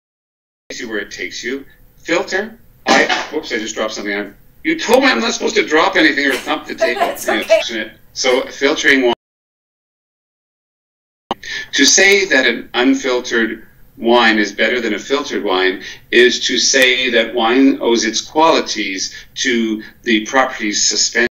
See where it takes you. Filter. I whoops! I just dropped something. on. You told me I'm not supposed to drop anything or thump the table. okay. So filtering wine. To say that an unfiltered wine is better than a filtered wine is to say that wine owes its qualities to the properties suspended